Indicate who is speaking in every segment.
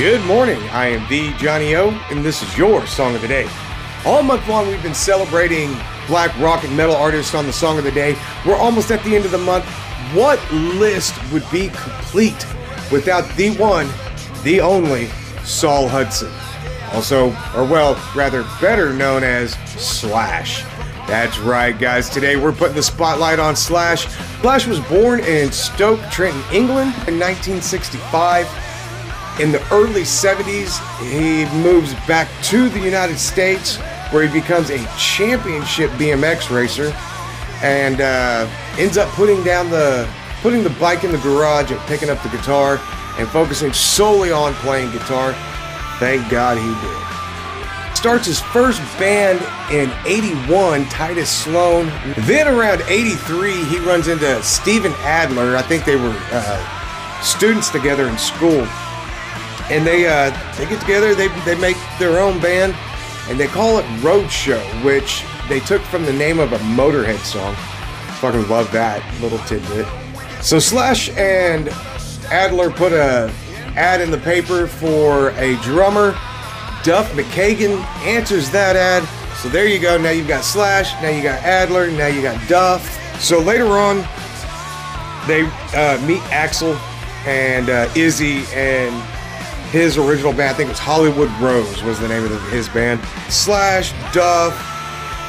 Speaker 1: Good morning. I am the Johnny O, and this is your song of the day. All month long, we've been celebrating black rock and metal artists on the song of the day. We're almost at the end of the month. What list would be complete without the one, the only Saul Hudson? Also, or well, rather better known as Slash. That's right, guys. Today we're putting the spotlight on Slash. Slash was born in Stoke, Trenton, England in 1965 in the early 70s, he moves back to the United States where he becomes a championship BMX racer and uh, ends up putting down the putting the bike in the garage and picking up the guitar and focusing solely on playing guitar. Thank God he did. Starts his first band in 81, Tidus Sloan. Then around 83, he runs into Steven Adler. I think they were uh, students together in school and they uh, they get together. They they make their own band, and they call it Road Crew, which they took from the name of a Motorhead song. Fucking love that little tidbit. So Slash and Adler put a ad in the paper for a drummer. Duff McKagan answers that ad. So there you go. Now you've got Slash. Now you got Adler. Now you got Duff. So later on, they uh, meet Axl and uh, Izzy and his original band, I think it was Hollywood Rose was the name of the, his band. Slash, Duff,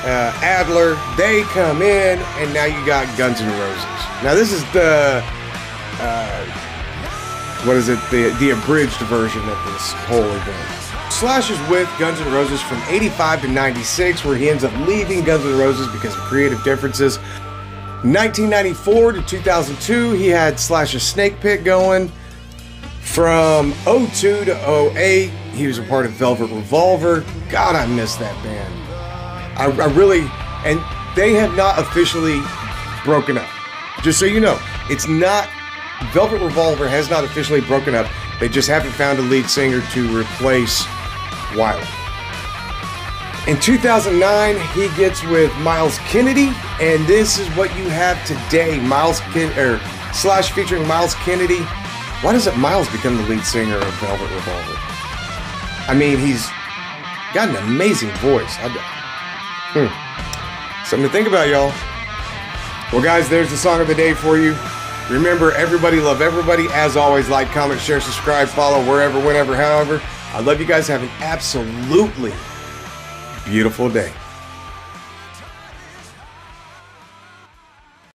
Speaker 1: uh, Adler, they come in, and now you got Guns N' Roses. Now this is the, uh, what is it, the, the abridged version of this whole event. Slash is with Guns N' Roses from 85 to 96, where he ends up leaving Guns N' Roses because of creative differences. 1994 to 2002, he had Slash's Snake Pit going. From 02 to 08, he was a part of Velvet Revolver. God, I miss that band. I, I really, and they have not officially broken up. Just so you know, it's not, Velvet Revolver has not officially broken up. They just haven't found a lead singer to replace Weiland. In 2009, he gets with Myles Kennedy, and this is what you have today. Myles Ken- or slash featuring Myles Kennedy why doesn't Myles become the lead singer of Velvet Revolver? I mean, he's got an amazing voice. I, hmm. Something to think about, y'all. Well, guys, there's the song of the day for you. Remember, everybody love everybody. As always, like, comment, share, subscribe, follow wherever, whenever, however. I love you guys. Have an absolutely beautiful day.